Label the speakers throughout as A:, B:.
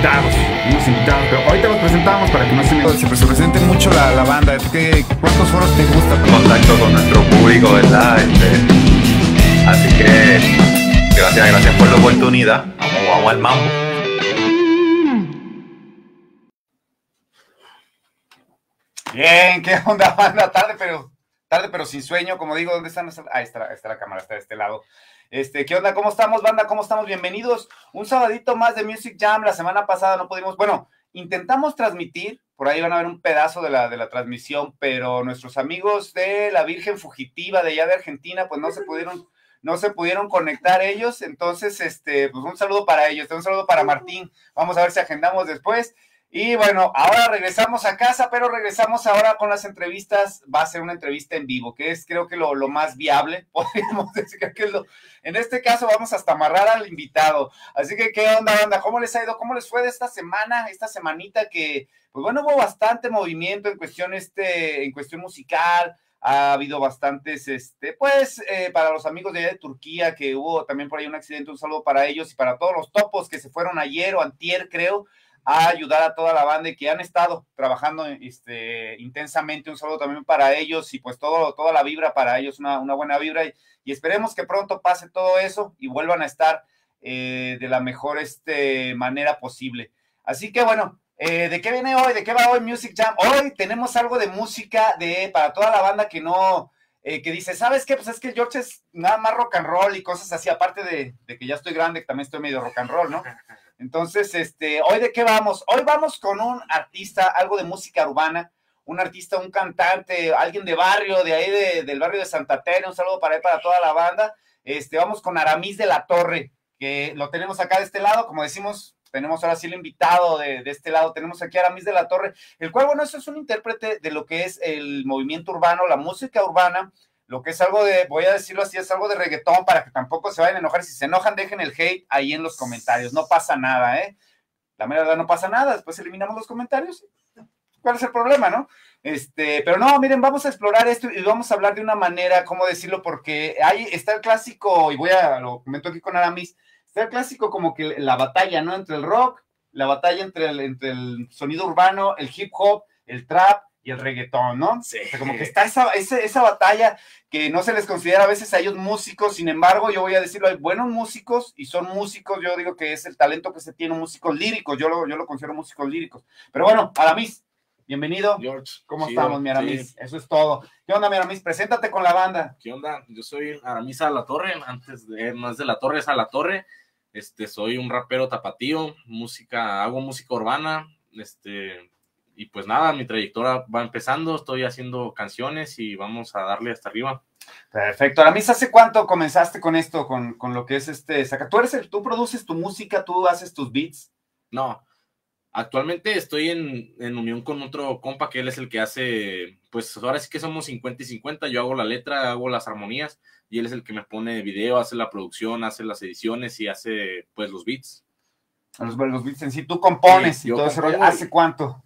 A: invitados, unos invitados, pero ahorita los presentamos para que no se me se, se presente mucho la, la banda. ¿Qué, ¿Cuántos foros te gusta?
B: contacto con nuestro público, ¿verdad? Este, así que gracias, gracias por la oportunidad. Vamos, vamos al mambo.
A: Bien, ¿qué onda, banda? Tarde, pero tarde, pero sin sueño. Como digo, ¿dónde están? Ahí está, ahí está la cámara, está de este lado. Este, ¿qué onda? ¿Cómo estamos, banda? ¿Cómo estamos? Bienvenidos. Un sabadito más de Music Jam. La semana pasada no pudimos, bueno, intentamos transmitir, por ahí van a ver un pedazo de la, de la transmisión, pero nuestros amigos de la Virgen Fugitiva de allá de Argentina, pues no se pudieron, no se pudieron conectar ellos. Entonces, este, pues un saludo para ellos, un saludo para Martín. Vamos a ver si agendamos después. Y bueno, ahora regresamos a casa, pero regresamos ahora con las entrevistas. Va a ser una entrevista en vivo, que es creo que lo, lo más viable, podríamos decir que es lo... En este caso vamos hasta amarrar al invitado. Así que, ¿qué onda, banda? ¿Cómo les ha ido? ¿Cómo les fue de esta semana, esta semanita que, pues bueno, hubo bastante movimiento en cuestión, este, en cuestión musical? Ha habido bastantes, este, pues, eh, para los amigos de de Turquía, que hubo también por ahí un accidente, un saludo para ellos y para todos los topos que se fueron ayer o antier, creo, a ayudar a toda la banda y que han estado trabajando este, intensamente. Un saludo también para ellos y pues todo, toda la vibra para ellos, una, una buena vibra y, esperemos que pronto pase todo eso y vuelvan a estar eh, de la mejor este, manera posible. Así que bueno, eh, ¿de qué viene hoy? ¿De qué va hoy Music Jam? Hoy tenemos algo de música de, para toda la banda que no, eh, que dice, ¿sabes qué? Pues es que George es nada más rock and roll y cosas así, aparte de, de que ya estoy grande, que también estoy medio rock and roll, ¿no? Entonces, este, ¿hoy de qué vamos? Hoy vamos con un artista, algo de música urbana, un artista, un cantante, alguien de barrio, de ahí de, del barrio de Santa Teresa, un saludo para para toda la banda. Este, vamos con Aramis de la Torre, que lo tenemos acá de este lado, como decimos, tenemos ahora sí el invitado de, de, este lado, tenemos aquí a Aramis de la Torre, el cual, bueno, eso es un intérprete de lo que es el movimiento urbano, la música urbana, lo que es algo de, voy a decirlo así, es algo de reggaetón para que tampoco se vayan a enojar. Si se enojan, dejen el hate ahí en los comentarios. No pasa nada, ¿eh? La verdad no pasa nada. Después eliminamos los comentarios. ¿Cuál es el problema, no? Este, pero no, miren, vamos a explorar esto y vamos a hablar de una manera, ¿cómo decirlo? Porque ahí está el clásico, y voy a, lo comento aquí con Aramis, está el clásico como que la batalla, ¿no? Entre el rock, la batalla entre el, entre el sonido urbano, el hip hop, el trap, y el reggaetón, ¿no?
B: Sí.
A: O sea, como que está esa, esa, esa, batalla que no se les considera a veces a ellos músicos, sin embargo, yo voy a decirlo, hay buenos músicos y son músicos, yo digo que es el talento que se tiene, músicos líricos, yo lo, yo lo considero músicos líricos. Pero bueno, Aramis, bienvenido.
C: George.
A: ¿Cómo estamos, mi Aramis?
C: sí.
A: Eso es todo. ¿Qué onda, mi Aramis? Preséntate con la banda.
C: ¿Qué onda? Yo soy Aramis a la Torre, antes de, no es de la Torre, es a la Torre. Este, soy un rapero tapatío, música, hago música urbana, este, y pues nada, mi trayectoria va empezando, estoy haciendo canciones y vamos a darle hasta arriba.
A: Perfecto. Aramis, ¿hace cuánto comenzaste con esto, con, con lo que es este, saca? ¿Tú eres el, tú produces tu música, tú haces tus beats?
C: No, actualmente estoy en, en, unión con otro compa que él es el que hace, pues ahora sí que somos 50 y 50, yo hago la letra, hago las armonías y él es el que me pone video, hace la producción, hace las ediciones y hace pues los beats.
A: Los, los beats en sí, tú compones
C: Sí,
A: y todo ese rollo. ¿Hace cuánto?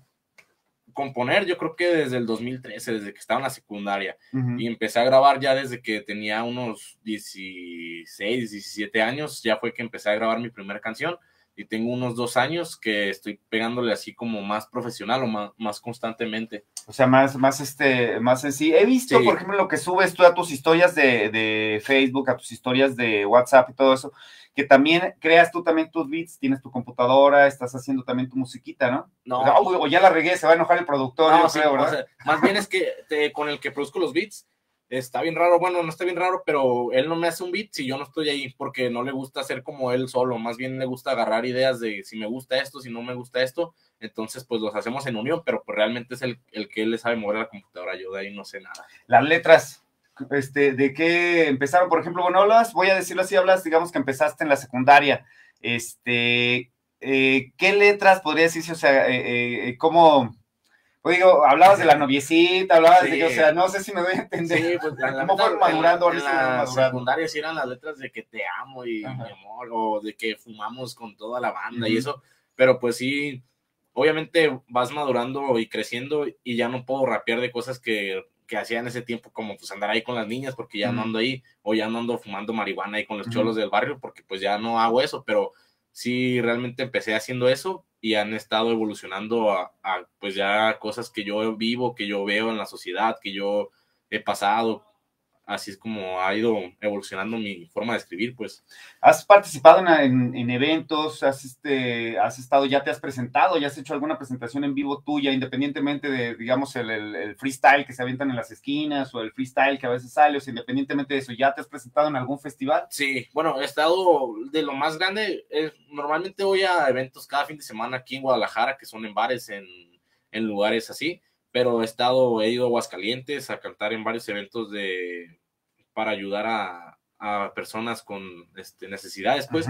C: Componer, yo creo que desde el 2013, desde que estaba en la secundaria. Y empecé a grabar ya desde que tenía unos 16, 17 años, ya fue que empecé a grabar mi primera canción. Y tengo unos dos años que estoy pegándole así como más profesional o más, más constantemente.
A: O sea, más, más este, más en sí. He visto,
C: Sí.
A: por ejemplo, lo que subes tú a tus historias de, de Facebook, a tus historias de WhatsApp y todo eso, que también creas tú también tus beats, tienes tu computadora, estás haciendo también tu musiquita, ¿no?
C: No,
A: o, sea, "Uy, o ya la regué, se va a enojar el productor,
C: no,
A: yo
C: sí,
A: creo,
C: o
A: ¿verdad?
C: sea, más bien es que te- con el que produzco los beats está bien raro. Bueno, no está bien raro, pero él no me hace un beat si yo no estoy ahí porque no le gusta hacer como él solo. Más bien le gusta agarrar ideas de si me gusta esto, si no me gusta esto. Entonces, pues los hacemos en unión, pero pues realmente es el, el que él le sabe mover la computadora. Yo de ahí no sé nada.
A: Las letras, este, ¿de qué empezaron? Por ejemplo, bueno, hablas, voy a decirlo así, hablas, digamos que empezaste en la secundaria, este, eh, ¿qué letras podría decirse, o sea, eh, eh, cómo, pues digo, hablabas de la noviecita, hablabas de
C: Sí.
A: que, o sea, no sé si me doy a entender.
C: Sí, pues la, la
A: ¿Cómo fueron madurando?
C: En,
A: Ahora
C: en la
A: madurando.
C: secundaria sí eran las letras de que te amo y
A: Ajá.
C: mi amor, o de que fumamos con toda la banda y
A: Ujú.
C: eso, pero pues sí, obviamente vas madurando y creciendo y ya no puedo rapear de cosas que, que hacía en ese tiempo, como pues andar ahí con las niñas, porque ya no
A: Ujú.
C: ando ahí, o ya no ando fumando marihuana ahí con los
A: Ujú.
C: cholos del barrio, porque pues ya no hago eso, pero sí realmente empecé haciendo eso y han estado evolucionando a, pues ya cosas que yo vivo, que yo veo en la sociedad, que yo he pasado. Así es como ha ido evolucionando mi forma de escribir, pues.
A: ¿Has participado en, en- en eventos? Has, este, ¿Has estado, ya te has presentado? ¿Ya has hecho alguna presentación en vivo tuya, independientemente de, digamos, el, el- el freestyle que se avientan en las esquinas o el freestyle que a veces sale? O sea, independientemente de eso, ¿ya te has presentado en algún festival?
C: Sí, bueno, he estado de lo más grande. eh, normalmente voy a eventos cada fin de semana aquí en Guadalajara, que son en bares, en, en lugares así. Pero he estado, he ido a Aguascalientes a cantar en varios eventos de para ayudar a, a personas con este, necesidades, pues.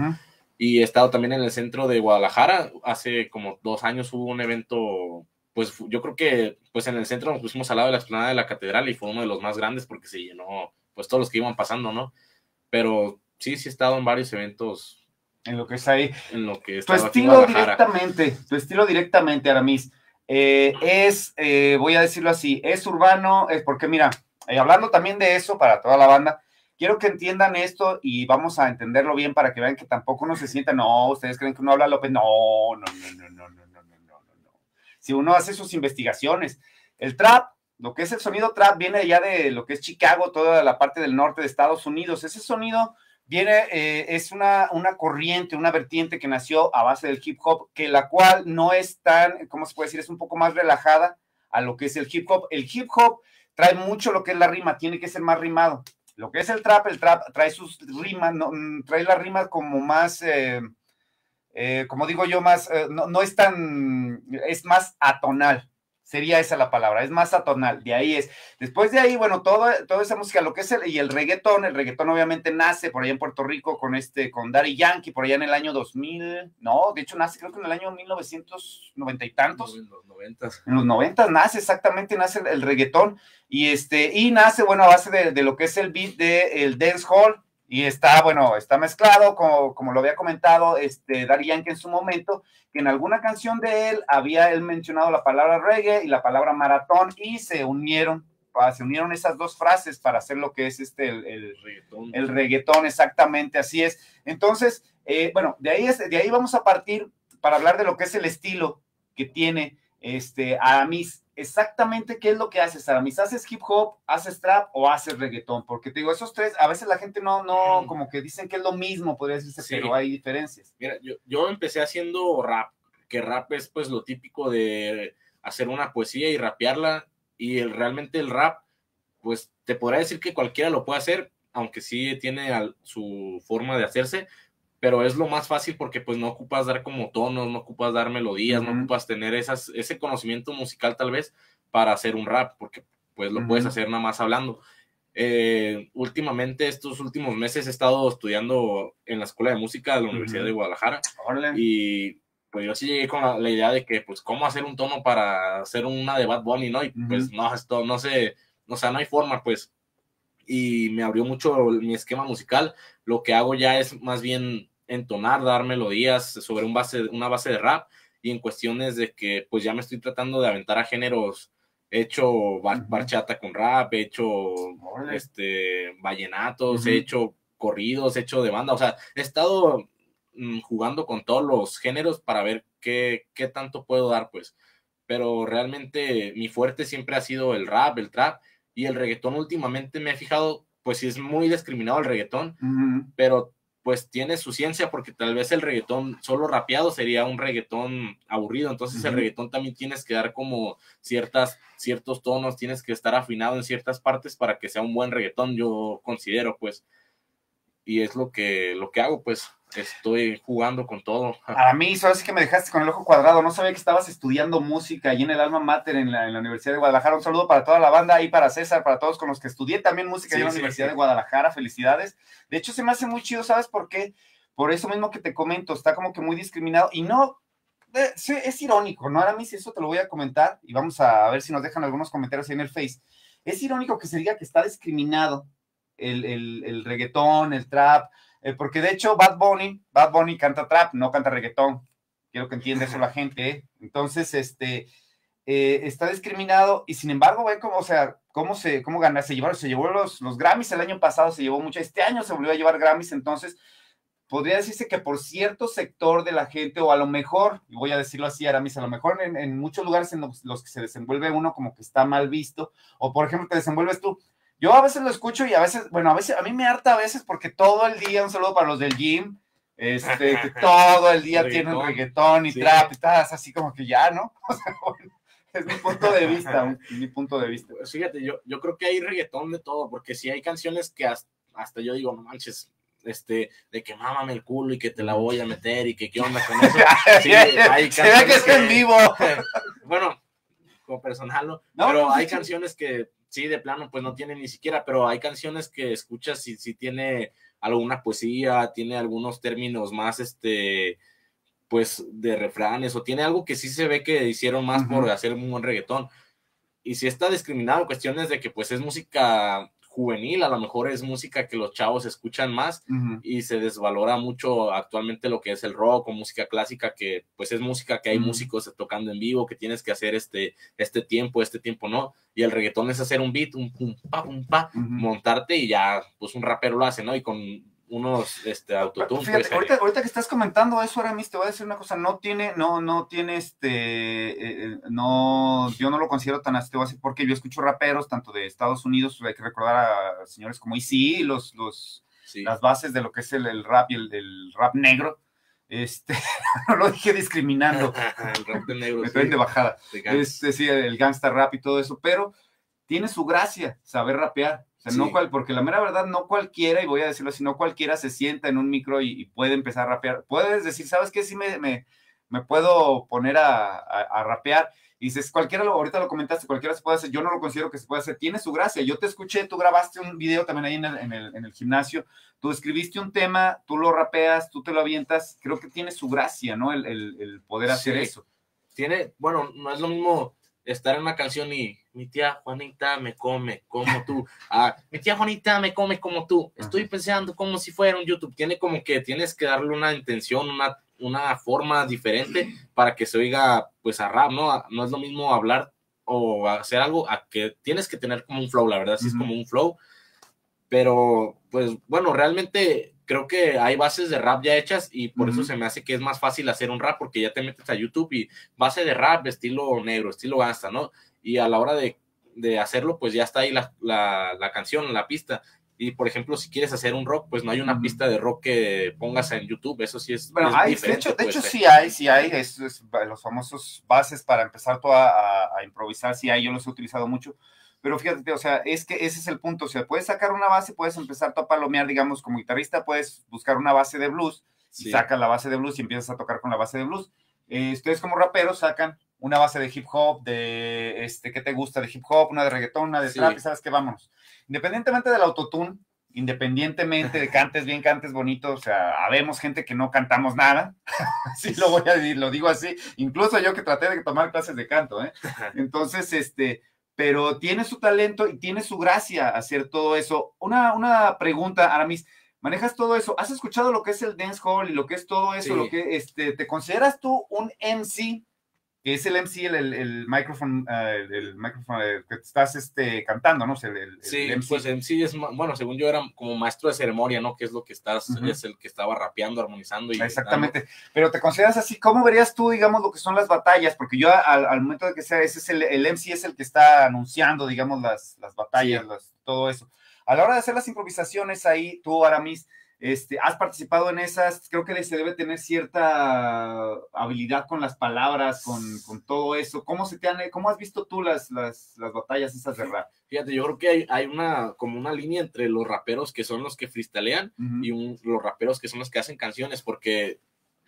C: Y he estado también en el centro de Guadalajara. Hace como dos años hubo un evento, pues yo creo que pues en el centro nos pusimos al lado de la explanada de la catedral y fue uno de los más grandes porque se llenó pues todos los que iban pasando, ¿no? Pero sí, sí he estado en varios eventos
A: En lo que es ahí.
C: en lo que he
A: Tu estilo directamente, tu estilo directamente, Aramis, eh, es, eh, voy a decirlo así, es urbano, es porque mira, eh, hablando también de eso para toda la banda, quiero que entiendan esto y vamos a entenderlo bien para que vean que tampoco uno se sienta, no, ustedes creen que uno habla López, no, no, no, no, no, no, no, no, no, no, no. Si uno hace sus investigaciones, el trap, lo que es el sonido trap viene ya de lo que es Chicago, toda la parte del norte de Estados Unidos, ese sonido viene, eh, es una, una corriente, una vertiente que nació a base del hip hop, que la cual no es tan, ¿cómo se puede decir? Es un poco más relajada a lo que es el hip hop. El hip hop trae mucho lo que es la rima, tiene que ser más rimado. Lo que es el trap, el trap trae sus rimas, mm, trae la rima como más, eh, eh, como digo yo, más, eh, no, no es tan, es más atonal. Sería esa la palabra, es más atonal, de ahí es. Después de ahí, bueno, todo, toda esa música, lo que es el, y el reggaetón, el reggaetón obviamente nace por allá en Puerto Rico con este, con Daddy Yankee, por allá en el año 2000, no, de hecho nace creo que en el año 1990 y tantos,
C: En los noventas.
A: en los 90 nace exactamente, nace el, el reggaetón, y este, y nace, bueno, a base de, de lo que es el beat de el dance hall, y está, bueno, está mezclado, como, como lo había comentado, este, Daddy Yankee en su momento, que en alguna canción de él había él mencionado la palabra reggae y la palabra maratón, y se unieron, se unieron esas dos frases para hacer lo que es este, el, el-
C: Reggaetón.
A: el reggaetón, exactamente, así es. Entonces, eh, bueno, de ahí, es, de ahí vamos a partir para hablar de lo que es el estilo que tiene este, Aramis. Exactamente qué es lo que haces, Aramis. ¿Haces hip hop, haces trap o haces reggaetón? Porque te digo, esos tres, a veces la gente no, no, como que dicen que es lo mismo, podría decirse,
C: Sí.
A: pero hay diferencias.
C: Mira, yo, yo empecé haciendo rap, que rap es pues lo típico de hacer una poesía y rapearla, y el, realmente el rap, pues te podría decir que cualquiera lo puede hacer, aunque sí tiene al- su forma de hacerse, pero es lo más fácil porque pues no ocupas dar como tonos, no ocupas dar melodías,
A: Ujú.
C: no ocupas tener esas, ese conocimiento musical tal vez para hacer un rap, porque pues lo puedes
A: Ujú.
C: hacer nada más hablando. Eh, últimamente, estos últimos meses he estado estudiando en la Escuela de Música de la Universidad
A: Ujú.
C: de Guadalajara
A: Órale.
C: y pues yo sí llegué con la, la idea de que pues cómo hacer un tono para hacer una de Bad Bunny, ¿no? Y pues no, esto no sé, o sea, no hay forma pues. Y me abrió mucho mi esquema musical. Lo que hago ya es más bien entonar, dar melodías sobre un base, una base de rap y en cuestiones de que pues ya me estoy tratando de aventar a géneros he hecho ba-
A: Ujú.
C: bachata con rap, he hecho
A: Órale.
C: este, vallenatos,
A: Ujú.
C: he hecho corridos, he hecho de banda, o sea, he estado mm, jugando con todos los géneros para ver qué, qué tanto puedo dar, pues. Pero realmente mi fuerte siempre ha sido el rap, el trap y el reggaetón últimamente me he fijado, pues sí es muy discriminado el reggaetón,
A: Ujú.
C: pero pues tiene su ciencia porque tal vez el reggaetón solo rapeado sería un reggaetón aburrido, entonces el reggaetón también tienes que dar como ciertas, ciertos tonos, tienes que estar afinado en ciertas partes para que sea un buen reggaetón, yo considero pues, y es lo que, lo que hago pues, estoy jugando con todo.
A: Aramis, ahora sí que me dejaste con el ojo cuadrado. No sabía que estabas estudiando música allí en el Alma Mater en la, en la Universidad de Guadalajara. Un saludo para toda la banda y para César, para todos con los que estudié también música
C: Sí,
A: en la
C: sí,
A: Universidad
C: sí.
A: de Guadalajara. Felicidades. De hecho, se me hace muy chido, ¿sabes por qué? Por eso mismo que te comento, está como que muy discriminado y no. Es irónico, ¿no, Aramis? Eso te lo voy a comentar y vamos a ver si nos dejan algunos comentarios ahí en el Face. Es irónico que se diga que está discriminado el, el, el reggaetón, el trap, eh, porque de hecho Bad Bunny, Bad Bunny canta trap, no canta reggaetón. Quiero que entienda la gente. ¿eh? Entonces, este, eh, está discriminado y sin embargo, ven cómo, o sea, cómo se, cómo gana, se llevó, los, los Grammys el año pasado, se llevó mucho, este año se volvió a llevar Grammys, entonces podría decirse que por cierto sector de la gente, o a lo mejor, y voy a decirlo así, Aramis, a lo mejor en, muchos lugares en los, que se desenvuelve uno como que está mal visto, o por ejemplo te desenvuelves tú. Yo a veces lo escucho y a veces, bueno, a veces, a mí me harta a veces porque todo el día, un saludo para los del gym, este, que todo el día tienen reggaetón y sí. trap y estás así como que ya, ¿no? O sea, bueno, es mi punto de vista, mi punto de vista.
C: Pues fíjate, yo, yo creo que hay reggaetón de todo, porque si hay canciones que hasta, hasta yo digo, no manches, este, de que mámame el culo y que te la voy a meter y que qué onda con eso. Sí, hay
A: Se ve que está en vivo.
C: bueno, como personal, ¿no? no pero no, hay sí, canciones que sí, de plano, pues no tiene ni siquiera, pero hay canciones que escuchas y sí tiene alguna poesía, tiene algunos términos más, este, pues de refranes, o tiene algo que sí se ve que hicieron más uh -huh. por hacer un buen reggaetón. Y si está discriminado cuestiones de que pues es música juvenil, a lo mejor es música que los chavos escuchan más uh -huh. y se desvalora mucho actualmente lo que es el rock o música clásica, que pues es música que hay uh -huh. músicos tocando en vivo, que tienes que hacer este, este tiempo, este tiempo no, y el reggaetón es hacer un beat, un pum, pa, pum, pa, uh -huh. montarte y ya, pues un rapero lo hace, ¿no? Y con unos este, autotunes.
A: Fíjate, ahorita, ahorita, que estás comentando eso, Aramis, te voy a decir una cosa, no tiene, no, no tiene este, eh, no, yo no lo considero tan así, porque yo escucho raperos, tanto de Estados Unidos, hay que recordar a señores como Easy, los, los, sí. las bases de lo que es el, el rap y el, el, rap negro, este, no lo dije discriminando,
C: el rap de negro,
A: me traen sí. de bajada, este, sí, el gangsta rap y todo eso, pero tiene su gracia saber rapear, sea, sí. no cual, porque la mera verdad, no cualquiera, y voy a decirlo así, no cualquiera se sienta en un micro y, y puede empezar a rapear. Puedes decir, ¿sabes qué? Sí me, me, me puedo poner a, a, a, rapear. Y dices, cualquiera, lo, ahorita lo comentaste, cualquiera se puede hacer. Yo no lo considero que se puede hacer. Tiene su gracia. Yo te escuché, tú grabaste un video también ahí en el, en el, en el gimnasio. Tú escribiste un tema, tú lo rapeas, tú te lo avientas. Creo que tiene su gracia, ¿no? El, el, poder hacer sí. eso.
C: Tiene, bueno, no es lo mismo estar en una canción y mi tía Juanita me come como tú, ah, mi tía Juanita me come como tú, estoy pensando como si fuera un YouTube, tiene como que tienes que darle una intención, una, una forma diferente para que se oiga pues a rap, ¿no? No es lo mismo hablar o hacer algo a que tienes que tener como un flow, la verdad, sí uh -huh. es como un flow, pero pues bueno, realmente creo que hay bases de rap ya hechas y por uh -huh. eso se me hace que es más fácil hacer un rap porque ya te metes a YouTube y base de rap estilo negro, estilo gasta, ¿no? Y a la hora de, de hacerlo, pues ya está ahí la, la, la, canción, la pista. Y por ejemplo, si quieres hacer un rock, pues no hay una uh -huh. pista de rock que pongas en YouTube, eso sí es.
A: Bueno,
C: es
A: hay, de hecho, de pues, hecho eh. sí hay, sí hay, es, es, los famosos bases para empezar toda a, a improvisar, sí hay, yo los he utilizado mucho pero fíjate, o sea, es que ese es el punto, o sea, puedes sacar una base, puedes empezar a palomear, digamos, como guitarrista, puedes buscar una base de blues, sí. y sacas la base de blues y empiezas a tocar con la base de blues. Eh, ustedes como raperos sacan una base de hip hop, de, este, ¿qué te gusta? De hip hop, una de reggaetón, una de sí. trap, ¿sabes qué? Vámonos. Independientemente del autotune, independientemente de cantes bien, cantes bonito, o sea, habemos gente que no cantamos nada, sí lo voy a decir, lo digo así, incluso yo que traté de tomar clases de canto, ¿eh? Entonces, este, pero tiene su talento y tiene su gracia hacer todo eso. Una, una pregunta, Aramis, manejas todo eso, ¿has escuchado lo que es el dance hall y lo que es todo eso? Sí. Lo que, este, ¿Te consideras tú un MC que es el MC, el, el, el micrófono, uh, el, el micrófono que estás este, cantando, ¿no? El, el,
C: sí, MC. pues MC es, bueno, según yo era como maestro de ceremonia, ¿no? Que es lo que estás, uh -huh. es el que estaba rapeando, armonizando. Y
A: Exactamente, dando. pero te consideras así, ¿cómo verías tú, digamos, lo que son las batallas? Porque yo al, al momento de que sea, ese es el, el, MC es el que está anunciando, digamos, las, las batallas, sí. las, todo eso. A la hora de hacer las improvisaciones ahí, tú, Aramis, este, has participado en esas, creo que se debe tener cierta habilidad con las palabras, con, con todo eso. ¿Cómo, se te han, ¿Cómo has visto tú las, las, las batallas esas de rap?
C: Fíjate, yo creo que hay, hay, una, como una línea entre los raperos que son los que freestylean uh -huh. y un, los raperos que son los que hacen canciones, porque,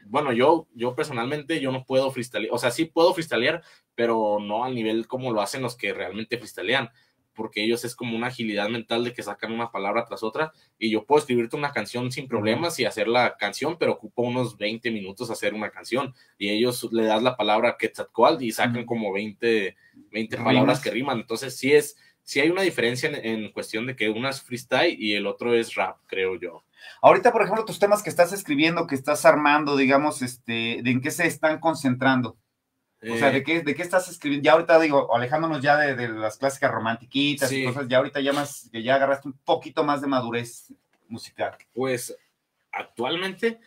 C: bueno, yo, yo personalmente, yo no puedo freestylear, o sea, sí puedo freestylear, pero no al nivel como lo hacen los que realmente freestylean porque ellos es como una agilidad mental de que sacan una palabra tras otra y yo puedo escribirte una canción sin problemas y hacer la canción, pero ocupa unos 20 minutos hacer una canción y ellos le das la palabra Quetzalcoatl y sacan como 20, 20 palabras que riman, entonces sí es, sí hay una diferencia en, en, cuestión de que una es freestyle y el otro es rap, creo yo.
A: Ahorita, por ejemplo, tus temas que estás escribiendo, que estás armando, digamos, este, ¿de en qué se están concentrando? O sea,
C: Eh,
A: ¿de qué, ¿de qué estás escribiendo? Ya ahorita digo, alejándonos ya de, de las clásicas romantiquitas y
C: Sí.
A: cosas, ya ahorita ya más, que ya agarraste un poquito más de madurez musical.
C: Pues actualmente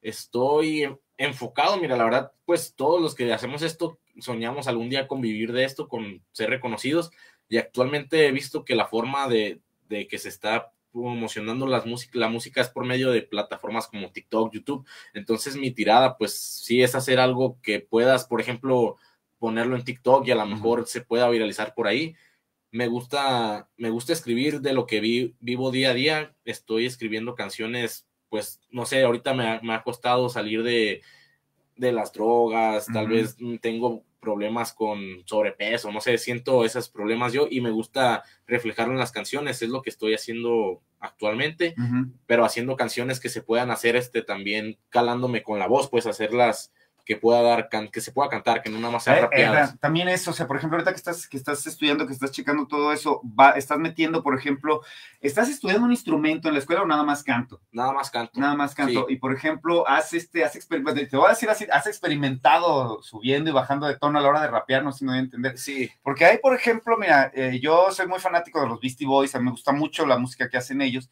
C: estoy en- enfocado, mira, la verdad, pues todos los que hacemos esto soñamos algún día convivir de esto, con ser reconocidos y actualmente he visto que la forma de, de que se está promocionando las música, la música es por medio de plataformas como TikTok, YouTube, entonces mi tirada pues sí es hacer algo que puedas, por ejemplo, ponerlo en TikTok y a lo mejor se pueda viralizar por ahí. Me gusta, me gusta escribir de lo que vi- vivo día a día. Estoy escribiendo canciones, pues, no sé, ahorita me ha, me ha costado salir de, de las drogas, tal vez mm, tengo problemas con sobrepeso, no sé, siento esos problemas yo y me gusta reflejarlo en las canciones, es lo que estoy haciendo actualmente, pero haciendo canciones que se puedan hacer este también calándome con la voz, pues hacerlas que pueda dar, can- que se pueda cantar, que no nada más sean
A: Eh, eh,
C: rapeadas.
A: también eso, o sea, por ejemplo, ahorita que estás, que estás estudiando, que estás checando todo eso, va, estás metiendo, por ejemplo, ¿estás estudiando un instrumento en la escuela o nada más canto?
C: Nada más canto.
A: Nada más canto.
C: Sí.
A: Y por ejemplo, has este, has exper- te voy a decir así, has experimentado subiendo y bajando de tono a la hora de rapear, no sé si me voy a entender.
C: Sí,
A: Porque hay, por ejemplo, mira, eh, yo soy muy fanático de los Beastie Boys, a mí me gusta mucho la música que hacen ellos.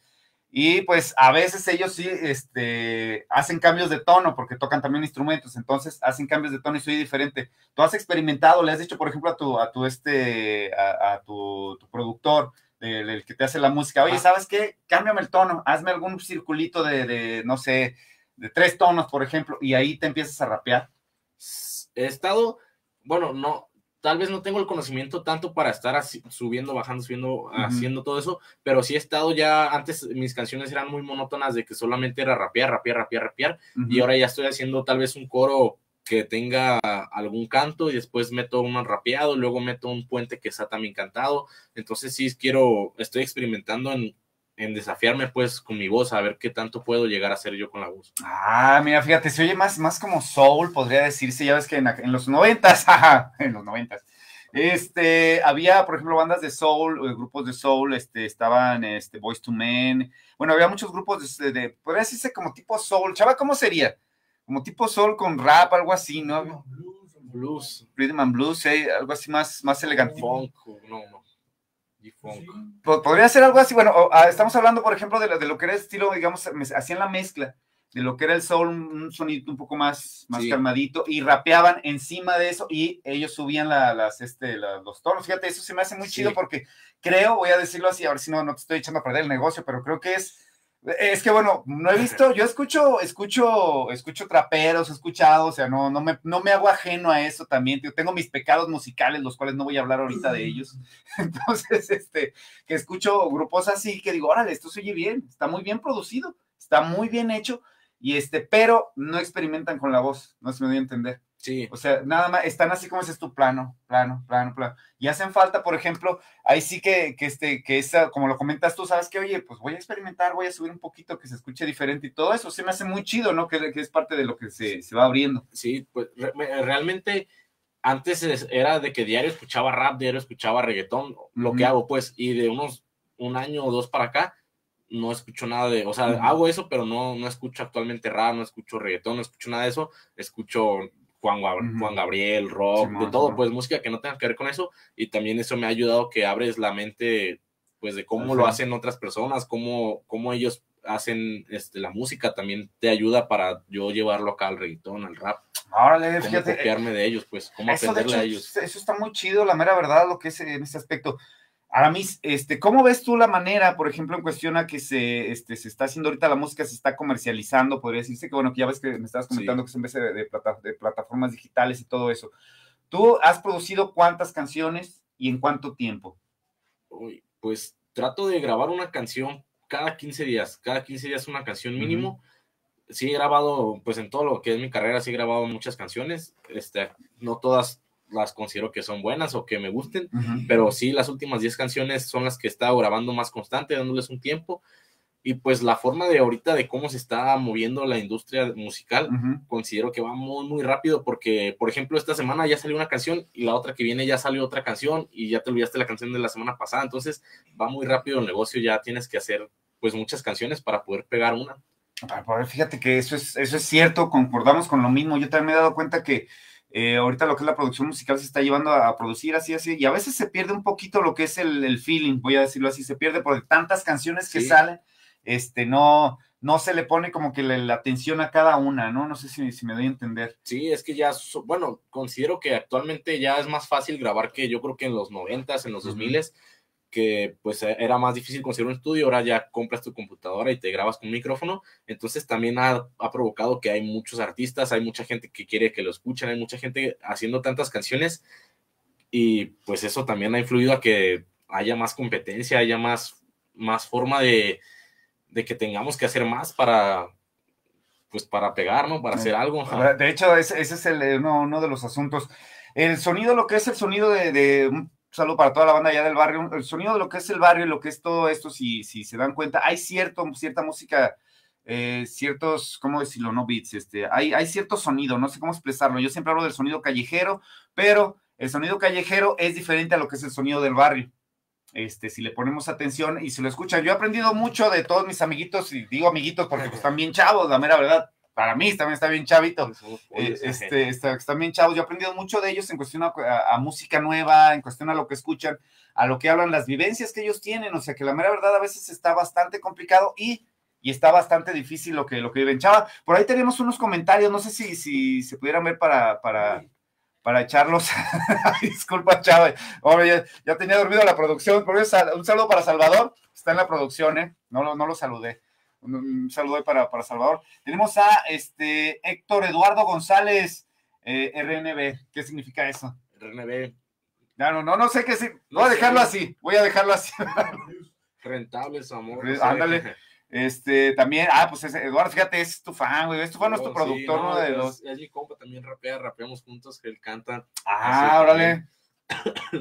A: Y pues a veces ellos sí este, hacen cambios de tono porque tocan también instrumentos, entonces hacen cambios de tono y soy diferente. Tú has experimentado, le has dicho, por ejemplo, a tu, a tu, este, a, a tu, tu productor, del que te hace la música, oye,
C: Ah.
A: ¿sabes qué? Cámbiame el tono, hazme algún circulito de, de, no sé, de tres tonos, por ejemplo, y ahí te empiezas a rapear.
C: he estado, bueno, no, tal vez no tengo el conocimiento tanto para estar así, subiendo, bajando, subiendo, haciendo todo eso, pero sí he estado ya, antes mis canciones eran muy monótonas de que solamente era rapear, rapear, rapear, rapear, y ahora ya estoy haciendo tal vez un coro que tenga algún canto y después meto un rapeado, luego meto un puente que está también cantado, entonces sí quiero, estoy experimentando en, en desafiarme pues con mi voz, a ver qué tanto puedo llegar a hacer yo con la voz.
A: Ah, mira, fíjate, se oye más, más como soul, podría decirse, ya ves que en, en los noventas, en los noventas, este, había, por ejemplo, bandas de soul, eh, grupos de soul, este, estaban, este, Boys to Men, bueno, había muchos grupos de, de- podría decirse como tipo soul, chava, ¿cómo sería? Como tipo soul con rap, algo así, ¿no?
C: Blues,
A: Rhythm and blues, eh, algo así más, más elegante.
C: funk, no, no, y funk.
A: Po- Podría ser algo así, bueno, ah, estamos hablando, por ejemplo, de, lo- de lo que era el estilo, digamos, hacían la mezcla de lo que era el soul, un un sonido un poco más, más
C: Sí.
A: calmadito, y rapeaban encima de eso, y ellos subían la- las, este, la- los tonos. Fíjate, eso se me hace muy
C: Sí.
A: chido porque creo, voy a decirlo así, a ver si no, no te estoy echando a perder el negocio, pero creo que es, es que bueno, no he visto, yo escucho, escucho, escucho traperos, he escuchado, o sea, no, no me, no me hago ajeno a eso también, tengo mis pecados musicales, los cuales no voy a hablar ahorita de ellos. Entonces, este, que escucho grupos así, que digo, órale, esto se oye bien, está muy bien producido, está muy bien hecho, y este, pero no experimentan con la voz, no se me dio a entender.
C: Sí,
A: O sea, nada más, están así como es tu plano, plano, plano, plano. Y hacen falta, por ejemplo, ahí sí que, que este, que esa, como lo comentas tú, sabes que, oye, pues voy a experimentar, voy a subir un poquito, que se escuche diferente y todo eso, se me hace muy chido, ¿no? Que, que es parte de lo que se, se va abriendo.
C: sí, pues re- me- realmente antes es- era de que diario escuchaba rap, diario escuchaba reggaetón, lo que hago pues, y de unos un año o dos para acá no escucho nada de, o sea,
A: Ujú.
C: hago eso, pero no, no escucho actualmente rap, no escucho reggaetón, no escucho nada de eso, escucho Juan. Juan Gabriel, rock,
A: Simón,
C: de todo, pues música que no tenga que ver con eso, y también eso me ha ayudado que abres la mente, pues de cómo
A: Ajá.
C: lo hacen otras personas, cómo, cómo ellos hacen este, la música, también te ayuda para yo llevarlo acá al reggaetón, al rap,
A: Órale,
C: cómo
A: fíjate.
C: copiarme de ellos, pues, cómo
A: Eso, de
C: aprenderle
A: hecho,
C: a ellos.
A: eso está muy chido, la mera verdad, lo que es en este aspecto. Aramis, este, ¿cómo ves tú la manera, por ejemplo, en cuestión a que se, este, se está haciendo ahorita la música, se está comercializando, podría decirse que, bueno, que ya ves que me estabas comentando que es en vez de, de plata- de plataformas digitales y todo eso. ¿Tú has producido cuántas canciones y en cuánto tiempo?
C: Uy, pues trato de grabar una canción cada 15 días, cada 15 días una canción mínimo. Sí he grabado, pues en todo lo que es mi carrera, sí he grabado muchas canciones, este, no todas las considero que son buenas o que me gusten, pero sí las últimas 10 canciones son las que he estado grabando más constante, dándoles un tiempo. Y pues la forma de ahorita de cómo se está moviendo la industria musical,
A: Ujú.
C: considero que va muy, muy rápido porque, por ejemplo, esta semana ya salió una canción y la otra que viene ya salió otra canción y ya te olvidaste la canción de la semana pasada. Entonces va muy rápido el negocio, ya tienes que hacer pues muchas canciones para poder pegar una.
A: Para poder, fíjate que eso es, eso es cierto, concordamos con lo mismo. Yo también me he dado cuenta que Eh, ahorita lo que es la producción musical se está llevando a, producir así, así, y a veces se pierde un poquito lo que es el, el feeling, voy a decirlo así, se pierde por tantas canciones que
C: Sí.
A: salen, este, no, no se le pone como que la, la atención a cada una, ¿no? No sé si, si me doy a entender.
C: Sí, es que ya, bueno, considero que actualmente ya es más fácil grabar que yo creo que en los noventas, en los dos miles, que pues e- era más difícil conseguir un estudio, ahora ya compras tu computadora y te grabas con un micrófono, entonces también ha, ha provocado que hay muchos artistas, hay mucha gente que quiere que lo escuchen, hay mucha gente haciendo tantas canciones y pues eso también ha influido a que haya más competencia, haya más, más forma de, de que tengamos que hacer más para pues para pegar, ¿no? Para
A: Sí.
C: hacer algo.
A: De hecho, ese, ese es el, uno, uno de los asuntos. El sonido, lo que es el sonido de, de- un saludo para toda la banda allá del barrio, el sonido de lo que es el barrio lo que es todo esto, si, si se dan cuenta, hay cierto, cierta música, eh, ciertos, ¿cómo decirlo? No beats, este, hay, hay cierto sonido, no sé cómo expresarlo. Yo siempre hablo del sonido callejero, pero el sonido callejero es diferente a lo que es el sonido del barrio. Este, si le ponemos atención y si lo escuchan, yo he aprendido mucho de todos mis amiguitos, y digo amiguitos porque pues, están bien chavos, la mera verdad. Para mí también está bien chavito. Eh, este, está- están bien chavos. Yo he aprendido mucho de ellos en cuestión a, a- a música nueva, en cuestión a lo que escuchan, a lo que hablan, las vivencias que ellos tienen. O sea que la mera verdad a veces está bastante complicado y, y está bastante difícil lo que, lo que viven. Chava, por ahí tenemos unos comentarios, no sé si, si se pudieran ver para, para, para echarlos. Disculpa, Chava. Ahora ya, ya tenía dormido la producción. Por eso, un saludo para Salvador. Está en la producción, ¿eh? No, no lo saludé. Un, saludo ahí para, para Salvador. Tenemos a este Héctor Eduardo González, eh, RNB. ¿Qué significa eso?
C: RNB,
A: No, no, no, no sé qué sí.
C: No
A: Voy a
C: sé.
A: dejarlo así. Voy a dejarlo así.
C: rentables, amor. No
A: ándale. Este, también, ah, pues ese, Eduardo, fíjate, es tu fan, güey. Es tu fan,
C: No,
A: nuestro
C: sí,
A: productor,
C: no,
A: uno de
C: es,
A: los.
C: es mi compa, también rapea, rapeamos juntos, que él canta.
A: Ah, órale.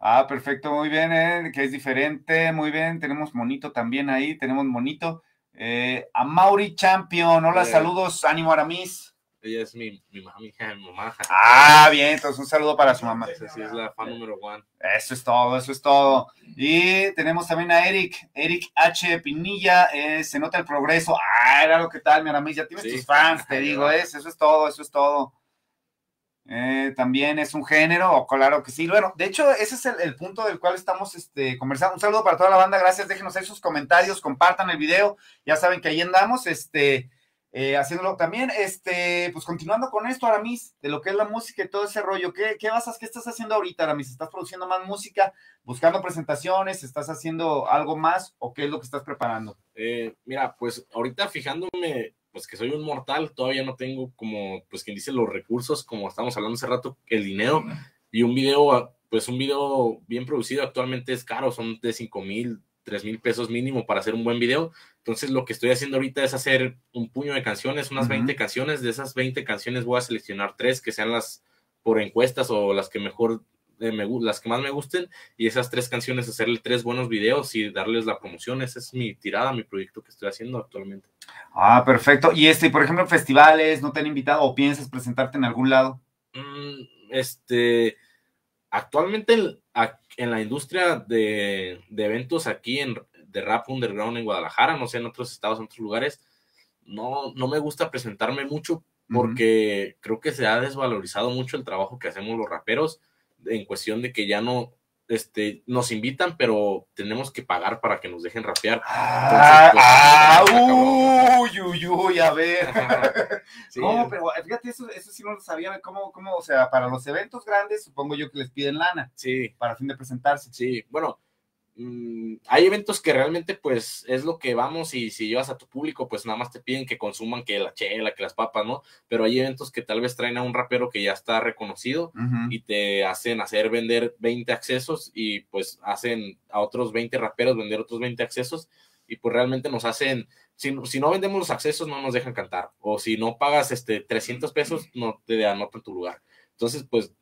A: Ah, perfecto, muy bien, eh, que es diferente, muy bien. Tenemos monito también ahí, tenemos monito. Eh, a Mauri Champion, hola, saludos, ánimo Aramis.
C: Ella es mi, mi hija, mi mamá.
A: Ah, bien, entonces un saludo para su mamá.
C: Esa sí es la fan número one.
A: Eso es todo, eso es todo. Y tenemos también a Eric, Eric H. Pinilla, eh, se nota el progreso. Ah, era lo que tal, mi Aramis, ya tienes
C: Sí.
A: tus fans, te digo, es, eso es todo, eso es todo. Eh, también es un género, claro que sí. Bueno, de hecho, ese es el, punto del cual estamos este, conversando. Un saludo para toda la banda, gracias, déjenos ahí sus comentarios, compartan el video, ya saben que ahí andamos, este, eh, haciéndolo también, este, pues continuando con esto, Aramis, de lo que es la música y todo ese rollo, ¿qué, qué vas qué estás haciendo ahorita, Aramis? ¿Estás produciendo más música, buscando presentaciones, estás haciendo algo más o qué es lo que estás preparando?
C: Eh, mira, pues ahorita fijándome, pues que soy un mortal, todavía no tengo como, pues quien dice, los recursos, como estábamos hablando hace rato, el dinero y un video, pues un video bien producido actualmente es caro, son de 5 mil, 3 mil pesos mínimo para hacer un buen video. Entonces lo que estoy haciendo ahorita es hacer un puño de canciones, unas
A: Ujú.
C: 20 canciones, de esas 20 canciones voy a seleccionar tres que sean las por encuestas o las que mejor eh, me, las que más me gusten y esas tres canciones hacerle tres buenos videos y darles la promoción. Esa es mi tirada, mi proyecto que estoy haciendo actualmente.
A: Ah, perfecto. Y este, por ejemplo, en festivales, ¿no te han invitado o piensas presentarte en algún lado?
C: Mm, este, actualmente en, la industria de, de eventos aquí en, de rap underground en Guadalajara, no sé, en otros estados, en otros lugares, no, no me gusta presentarme mucho porque creo que se ha desvalorizado mucho el trabajo que hacemos los raperos en cuestión de que ya no este, nos invitan, pero tenemos que pagar para que nos dejen rapear.
A: Ah,
C: pues,
A: ah, uy, uy, uy, a ver.
C: Sí,
A: No, pero fíjate, eso, eso sí no lo sabía, cómo, cómo, o sea, para los eventos grandes, supongo yo que les piden lana
C: sí,
A: para fin de presentarse.
C: Sí, bueno, mm, hay eventos que realmente pues es lo que vamos y si llevas a tu público pues nada más te piden que consuman que la chela, que las papas, ¿no? Pero hay eventos que tal vez traen a un rapero que ya está reconocido y te hacen hacer vender 20 accesos y pues hacen a otros 20 raperos vender otros 20 accesos y pues realmente nos hacen, si, si no vendemos los accesos no nos dejan cantar o si no pagas este 300 pesos no te anotan tu lugar. Entonces pues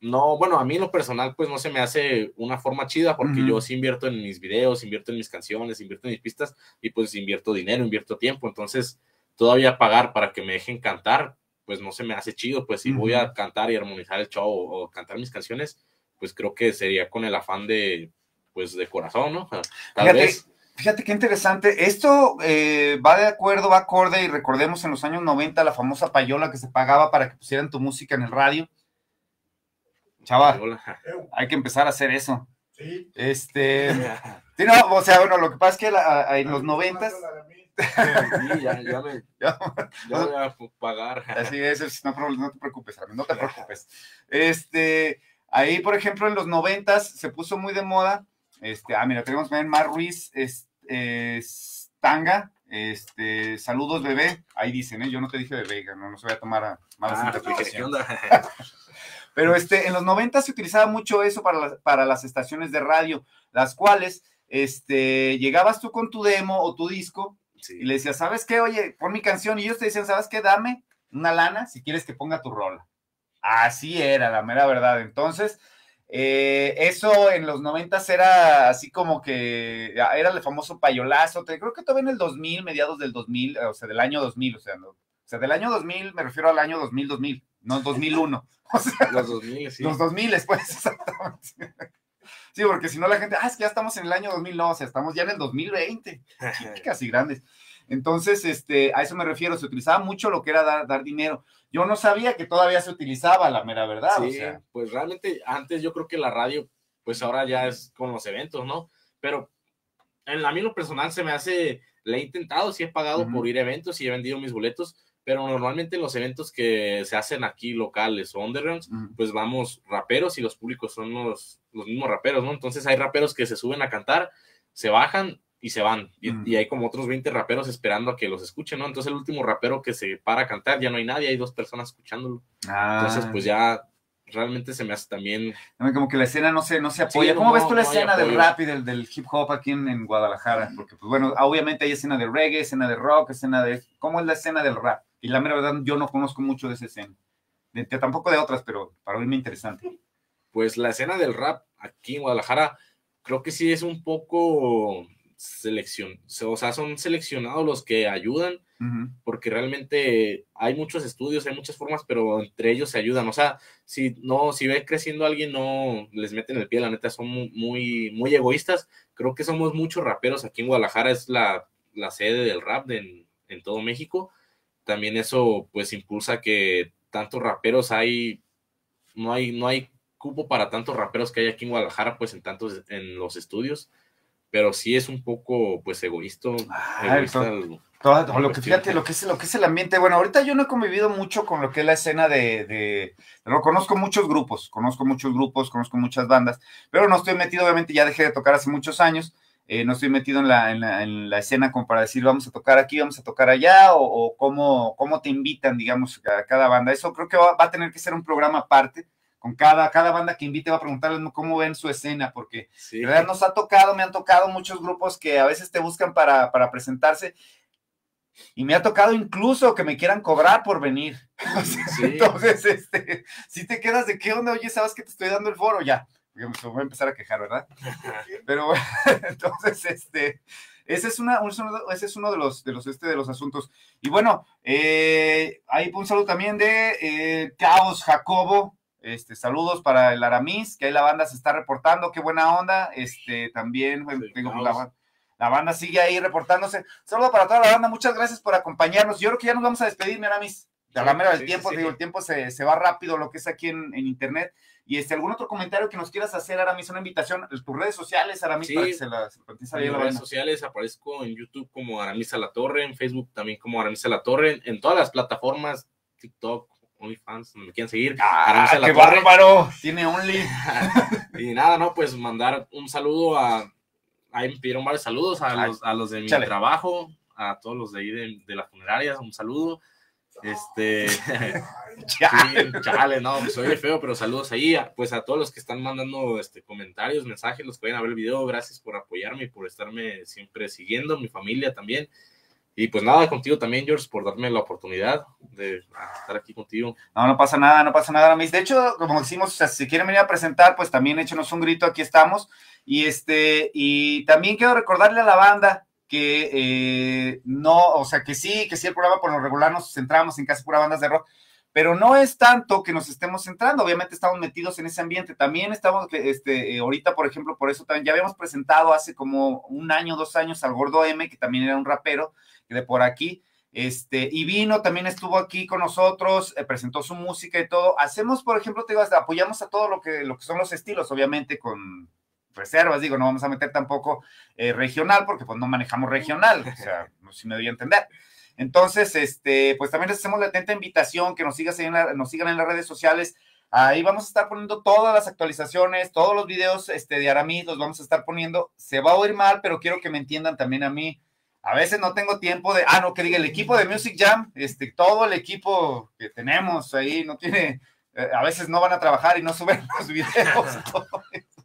C: no, bueno, a mí en lo personal pues no se me hace una forma chida porque yo sí invierto en mis videos, invierto en mis canciones, invierto en mis pistas y pues invierto dinero, invierto tiempo, entonces todavía pagar para que me dejen cantar pues no se me hace chido, pues si voy a cantar y armonizar el show o, o cantar mis canciones, pues creo que sería con el afán de pues de corazón, ¿no? Tal
A: Fíjate,
C: vez.
A: Fíjate qué interesante. Esto eh, va de acuerdo, va acorde, y recordemos en los años 90 la famosa payola que se pagaba para que pusieran tu música en el radio. Chaval, hay que empezar a hacer eso.
D: Sí.
A: Este, sí, no, o sea, bueno, lo que pasa es que la- en los noventas,
C: Sí, ya, ya me,
A: Ya.
C: ya voy a pagar.
A: así es, no, no te preocupes, Armin, no te preocupes. Este, ahí, por ejemplo, en los noventas se puso muy de moda, este, ah, mira, tenemos también Mar Ruiz, es, es Tanga, este, saludos bebé, ahí dicen, ¿eh? yo no te dije bebé, no, no se vaya a tomar a malas
C: Ah, ¿qué
A: interpretaciones. Pero este, en los 90 se utilizaba mucho eso para las, para las estaciones de radio, las cuales este, llegabas tú con tu demo o tu disco
C: Sí.
A: y le decías, ¿sabes qué? Oye, pon mi canción. Y ellos te decían, ¿sabes qué? Dame una lana si quieres que ponga tu rola. Así era, la mera verdad. Entonces, eh, eso en los 90 era así como que era el famoso payolazo. Te, creo que todavía en el 2000, mediados del 2000, o sea, del año 2000, o sea, no, o sea, del año 2000 me refiero al año 2000, 2000, no 2001. O sea,
C: Los 2000, sí.
A: los 2000 pues, exactamente. Sí, porque si no la gente, ah, es que ya estamos en el año 2000, no, o sea, estamos ya en el 2020, chicas y grandes. Entonces, este, a eso me refiero, se utilizaba mucho lo que era dar, dar dinero. Yo no sabía que todavía se utilizaba, la mera verdad,
C: Sí,
A: o sea.
C: pues realmente antes yo creo que la radio, pues ahora ya es con los eventos, ¿no? Pero en a mí lo personal se me hace, le he intentado, sí he pagado por ir a eventos y he vendido mis boletos, pero normalmente en los eventos que se hacen aquí locales o undergrounds, pues vamos raperos y los públicos son los, los mismos raperos, ¿no? Entonces hay raperos que se suben a cantar, se bajan y se van. Y, y hay como otros 20 raperos esperando a que los escuchen, ¿no? Entonces el último rapero que se para a cantar, ya no hay nadie, hay dos personas escuchándolo. Entonces,
A: Ah,
C: pues ya realmente se me hace también.
A: como que la escena no se, no se apoya.
C: no,
A: ¿Cómo ves tú la
C: no
A: escena del rap y del, del hip hop aquí en, en Guadalajara? Porque, pues bueno, obviamente hay escena de reggae, escena de rock, escena de... ¿Cómo es la escena del rap? Y la mera verdad, yo no conozco mucho de esa escena. De- de- tampoco de otras, pero para mí me interesante.
C: Pues la escena del rap aquí en Guadalajara, creo que sí es un poco selección. O sea, son seleccionados los que ayudan, Porque realmente hay muchos estudios, hay muchas formas, pero entre ellos se ayudan. O sea, si no, si ve creciendo alguien, no les meten el pie, la neta, son mu- muy, muy egoístas. Creo que somos muchos raperos aquí en Guadalajara, es la, la sede del rap de- en, en todo México. También eso, pues, impulsa que tantos raperos hay, no hay, no hay cupo para tantos raperos que hay aquí en Guadalajara, pues, en tantos, en los estudios. Pero sí es un poco, pues, egoísta.
A: Ah,
C: egoísta
A: eso- Todo, lo que fíjate, lo que es lo que es el ambiente. Bueno, ahorita yo no he convivido mucho con lo que es la escena de, de, pero conozco muchos grupos, conozco muchos grupos, conozco muchas bandas, pero no estoy metido, obviamente ya dejé de tocar hace muchos años. eh, no estoy metido en la, en, la, en la escena como para decir vamos a tocar aquí, vamos a tocar allá, o, o cómo, cómo te invitan, digamos, a cada banda. Eso creo que va, va a tener que ser un programa aparte. Con cada, cada banda que invite va a preguntarles cómo ven su escena, porque
C: sí.
A: de verdad nos ha tocado, me han tocado muchos grupos que a veces te buscan para, para presentarse y me ha tocado incluso que me quieran cobrar por venir. O sea,
C: Sí.
A: Entonces, este, si te quedas de qué onda, oye, sabes que te estoy dando el foro, ya. Porque me voy a empezar a quejar, ¿verdad? Pero bueno, entonces, este, ese es, una, un- ese es uno de los, de los, este, de los asuntos. Y bueno, eh, ahí un saludo también de eh, Caos Jacobo. Este, saludos para el Aramis, que ahí la banda se está reportando, qué buena onda. Este, también,
C: Sí,
A: digo,
C: Caos.
A: la, la banda sigue ahí reportándose. Saludo para toda la banda, muchas gracias por acompañarnos. Yo creo que ya nos vamos a despedir, mi Aramis. A la mera del
C: sí,
A: tiempo,
C: sí,
A: digo, el tiempo se, se va rápido, lo que es aquí en, en internet. Y este, algún otro comentario que nos quieras hacer, Aramis, una invitación, tus redes sociales, Aramis, para que se las se las a la
C: redes sociales aparezco en YouTube como Aramisa La Torre, en Facebook también como Aramisa La Torre, en todas las plataformas, TikTok, OnlyFans, donde me quieran seguir.
A: ¡Ah,
C: Aramis a la
A: qué bárbaro! Tiene Only.
C: y nada, no, pues mandar un saludo a. Ahí me pidieron varios saludos a, los, a los de mi
A: échale.
C: trabajo, a todos los de ahí de, de las funerarias, un saludo. Este,
A: Ya.
C: sí, chale, no, pues oye feo, pero saludos ahí, pues a todos los que están mandando este, comentarios, mensajes, los que vayan a ver el video, gracias por apoyarme y por estarme siempre siguiendo, mi familia también. Y pues nada, contigo también, George, por darme la oportunidad de estar aquí contigo.
A: No, no pasa nada, no pasa nada, Aramis. De hecho, como decimos, o sea, si quieren venir a presentar, pues también échenos un grito, aquí estamos. Y este, y también quiero recordarle a la banda que eh, no, o sea, que sí, que sí, el programa por lo regular nos centramos en casi pura bandas de rock, pero no es tanto que nos estemos centrando, obviamente estamos metidos en ese ambiente, también estamos, este, eh, ahorita, por ejemplo, por eso también ya habíamos presentado hace como un año, dos años al Gordo M, que también era un rapero de por aquí, Este, y vino, también estuvo aquí con nosotros, eh, presentó su música y todo. Hacemos, por ejemplo, te digo, apoyamos a todo lo que, lo que son los estilos, obviamente con reservas, digo, no vamos a meter tampoco eh, regional, porque pues no manejamos regional, o sea, si me doy a entender. Entonces, este, pues también les hacemos la atenta invitación que nos, sigas en nos sigan en las redes sociales. Ahí vamos a estar poniendo todas las actualizaciones, todos los videos este, de Aramis, los vamos a estar poniendo. Se va a oír mal, pero quiero que me entiendan también a mí. A veces no tengo tiempo de, ah, no, que diga el equipo de Music Jam, este, todo el equipo que tenemos ahí no tiene, eh, a veces no van a trabajar y no suben los videos.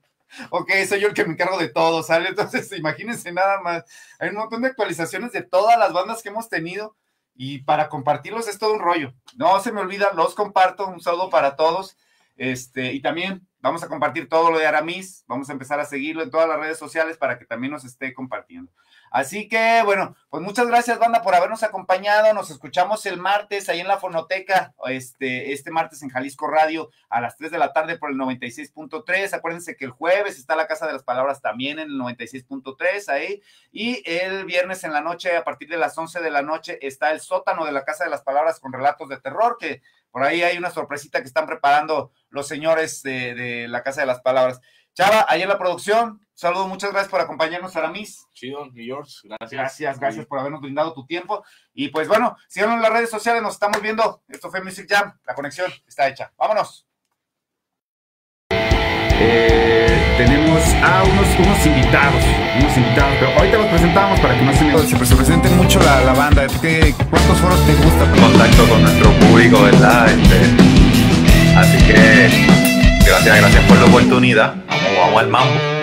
A: ok, soy yo el que me encargo de todo, ¿sale? Entonces, imagínense nada más. Hay un montón de actualizaciones de todas las bandas que hemos tenido y para compartirlos es todo un rollo. No se me olvida, los comparto. Un saludo para todos. Este, y también vamos a compartir todo lo de Aramis. Vamos a empezar a seguirlo en todas las redes sociales para que también nos esté compartiendo. Así que, bueno, pues muchas gracias, banda, por habernos acompañado. Nos escuchamos el martes ahí en la Fonoteca, este, este martes en Jalisco Radio a las 3 de la tarde por el 96.3. Acuérdense que el jueves está la Casa de las Palabras también en el 96.3 ahí. Y el viernes en la noche, a partir de las 11 de la noche, está el sótano de la Casa de las Palabras con relatos de terror, que por ahí hay una sorpresita que están preparando los señores de, de la Casa de las Palabras. Chava, ahí en la producción, saludo, muchas gracias por acompañarnos, Aramis.
C: Chido, y George, gracias.
A: Gracias, gracias por habernos brindado tu tiempo. Y pues bueno, síganos en las redes sociales, nos estamos viendo. Esto fue Music Jam, la conexión está hecha. Vámonos. Eh, a unos, unos invitados, unos invitados, pero ahorita los presentamos para que no se, me, se presenten mucho la, la banda. ¿Qué, ¿Cuántos foros te gusta?
B: Contacto con nuestro público, ¿verdad? Este, así que gracias, gracias por la oportunidad. Vamos, vamos al mambo.